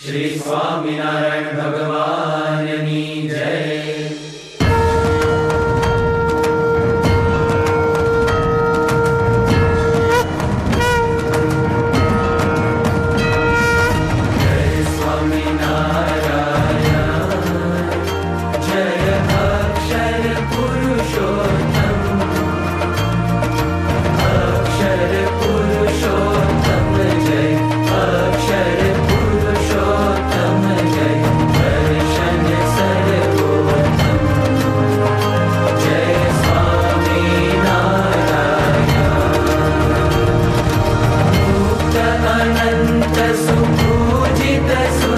श्री स्वामिनारायण भगवान् जय। सु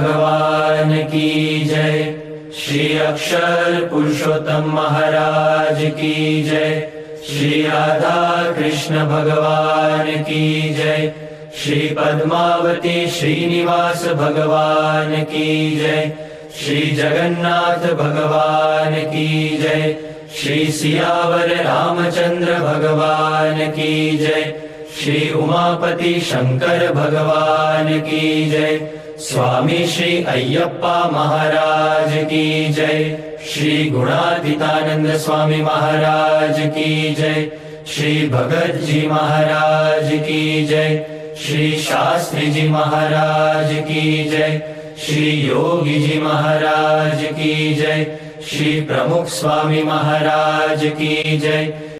भगवान की जय। श्री अक्षर पुरुषोत्तम महाराज की जय। श्री राधा कृष्ण भगवान की जय। श्री पद्मावती श्रीनिवास भगवान की जय। श्री जगन्नाथ भगवान की जय। श्री सियावर रामचंद्र भगवान की जय। श्री उमापति शंकर भगवान की जय। स्वामी श्री अय्यप्पा महाराज की जय। श्री गुणातीतानंद स्वामी महाराज की जय। श्री भगत जी महाराज की जय। श्री शास्त्री जी महाराज की जय। श्री योगी जी महाराज की जय। श्री प्रमुख स्वामी महाराज की जय।